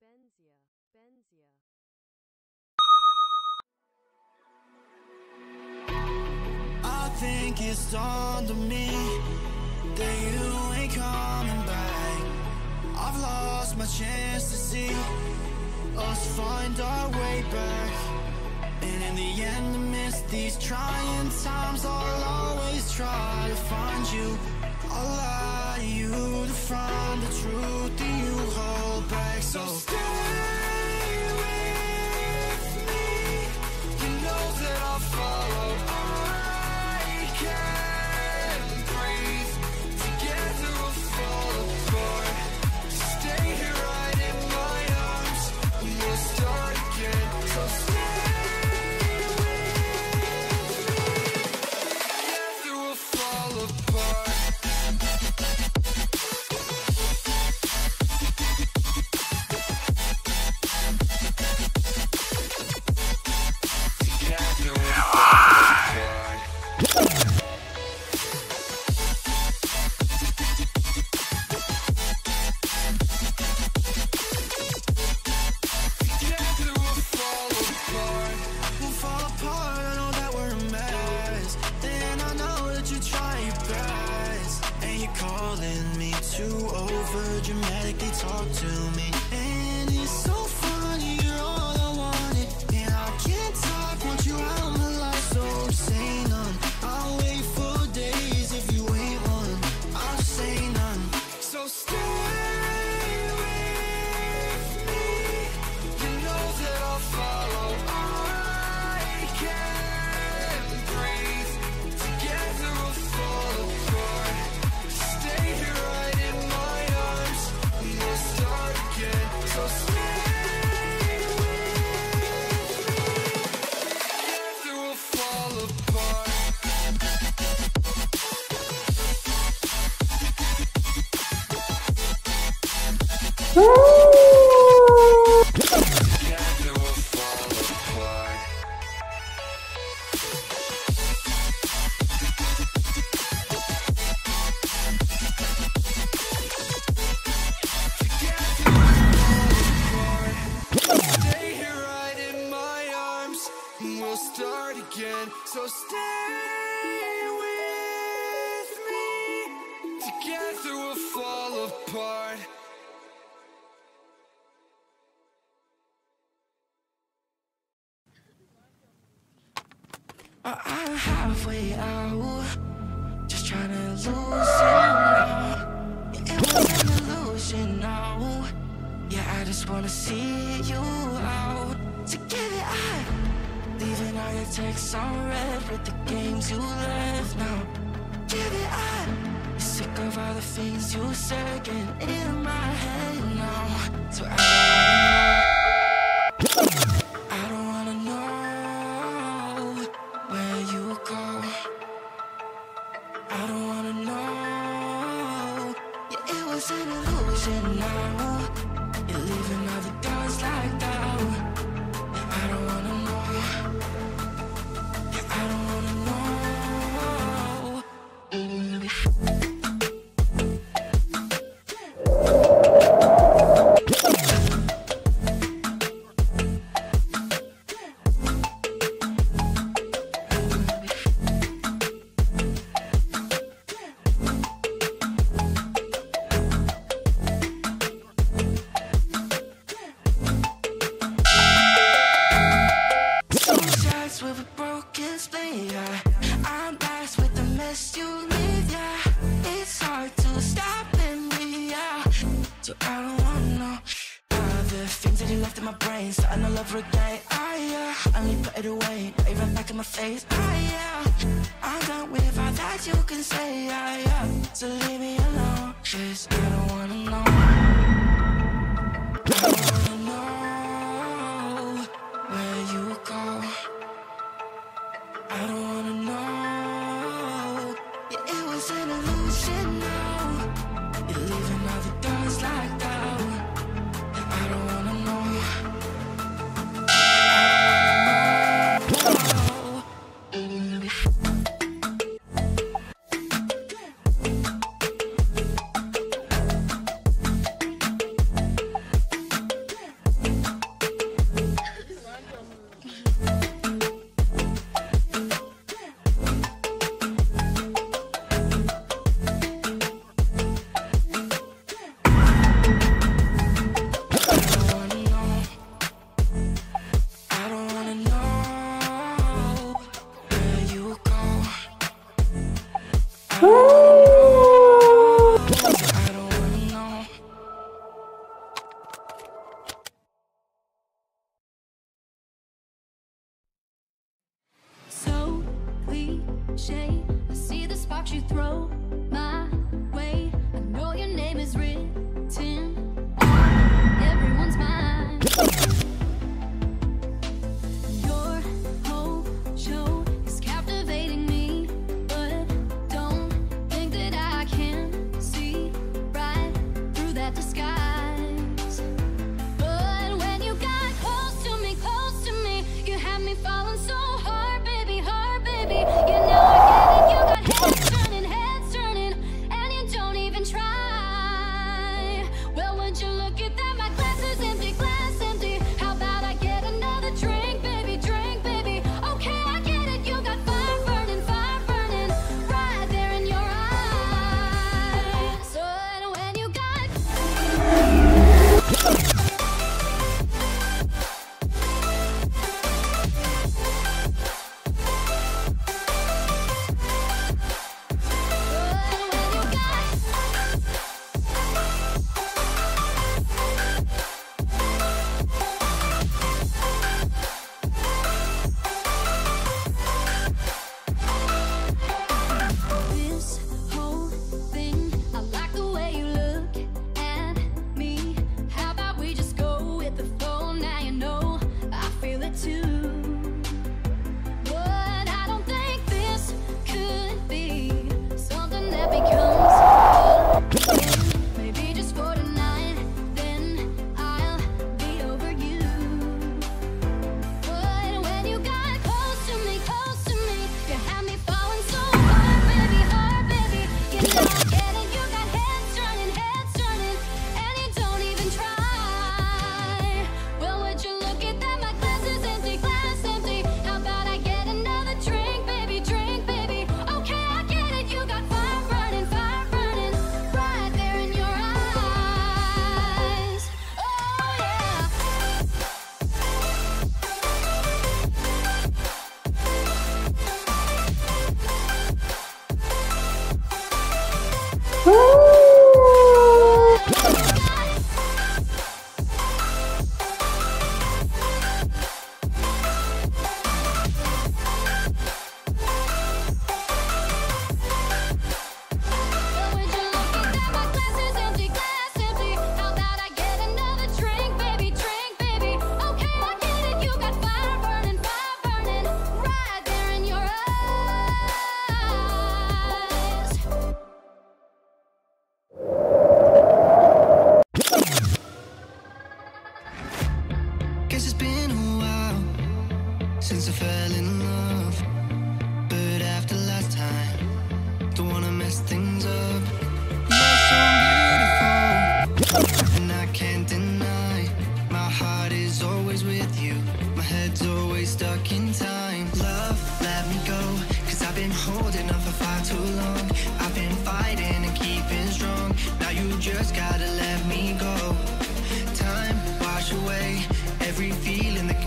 benzya, benzya. I think it's on me that you ain't coming back. I've lost my chance to see us find our way back. And in the end, amidst these trying times, I'll always try to find you. I'll over dramatically talk to me. Apart. Uh, I'm halfway out, just trying to lose you now. It was an illusion now. Yeah, I just wanna see you out. To give it up, leaving all your texts on read with the games you left now. Give it all the things you said getting in my head now. So I with a broken spleen, yeah. I'm blessed with the mess you leave, yeah. It's hard to stop in me, yeah. So I don't wanna know the things that you left in my brain. Starting all over again, ah, yeah. I to put it away, even back in my face, ah, yeah. I'm done with all that you can say, ah, yeah. So leave me alone, 'cause I don't wanna know.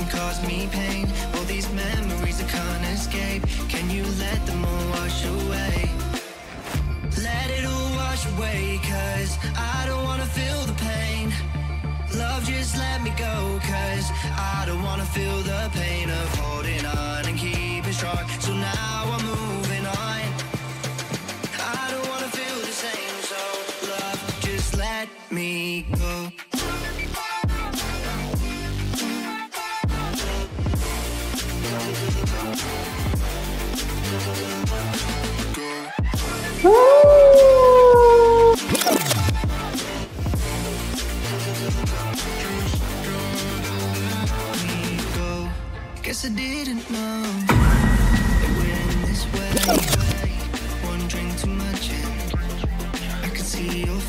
Can cause me pain. All these memories I can't escape. Can you let them all wash away? Let it all wash away, cause I don't wanna feel the pain. Love, just let me go, cause I don't wanna feel the pain of holding on and keeping strong. So now I'm moving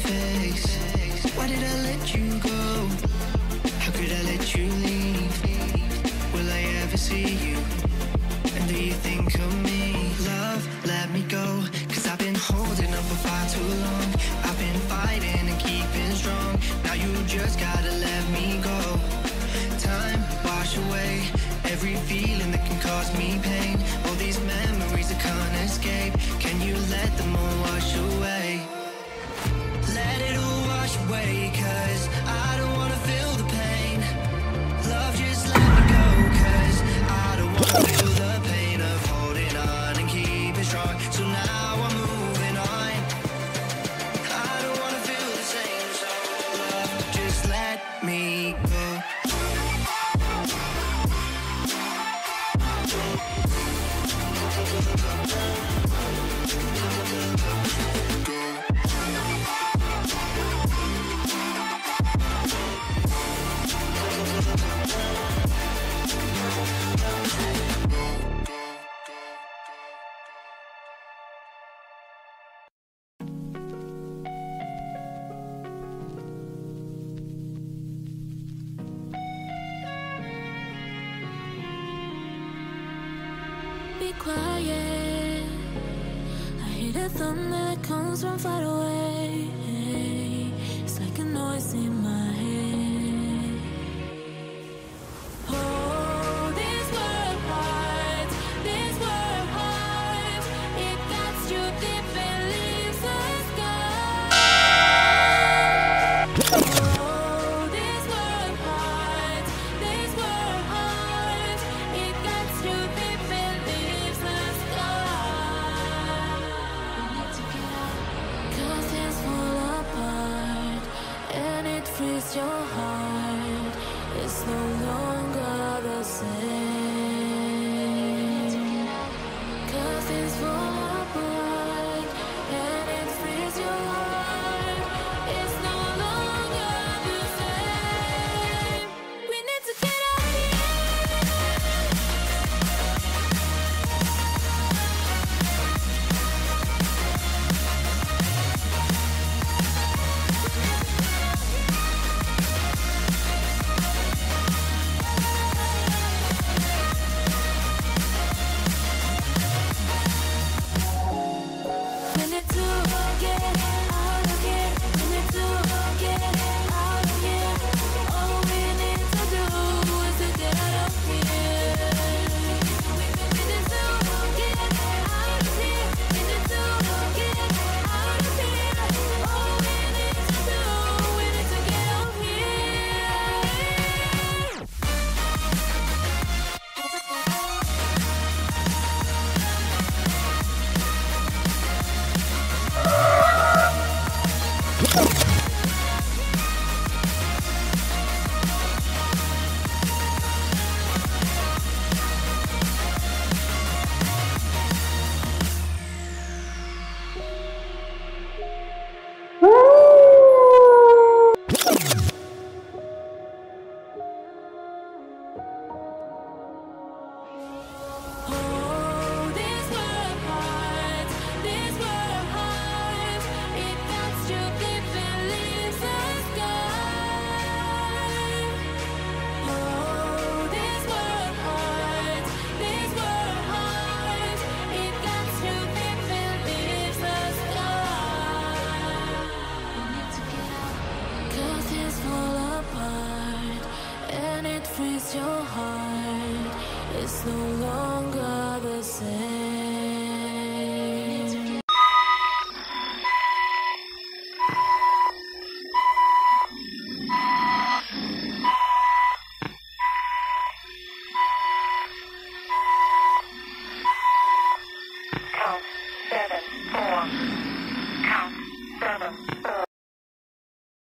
Why did I let you go? How could I let you leave? Will I ever see you? And do you think of me? Love, let me go. Cause I've been holding for far too long. I've been fighting and keeping strong. Now you just gotta let me go. Time, wash away every feeling that can cause me pain. All these memories I can't escape. Can you let them all Be quiet. I hear the thunder that comes from far away. It's like a noise in my head. freeze your heart. It's no longer the same.